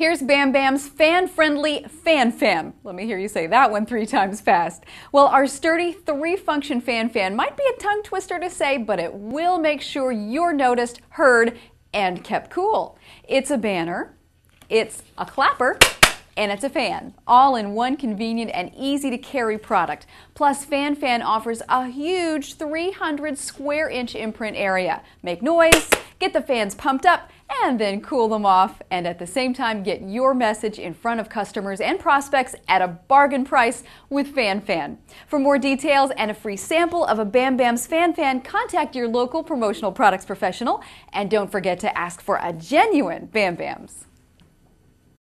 Here's Bam Bam's fan friendly Fan Fan. Let me hear you say that one three times fast. Well, our sturdy three function Fan Fan might be a tongue twister to say, but it will make sure you're noticed, heard, and kept cool. It's a banner, it's a clapper, and it's a fan, all in one convenient and easy to carry product. Plus, Fan Fan offers a huge 300 square inch imprint area. Make noise, get the fans pumped up, and then cool them off, and at the same time get your message in front of customers and prospects at a bargain price with Fan Fan. For more details and a free sample of a Bam Bam's Fan Fan, contact your local promotional products professional, and don't forget to ask for a genuine Bam Bam's.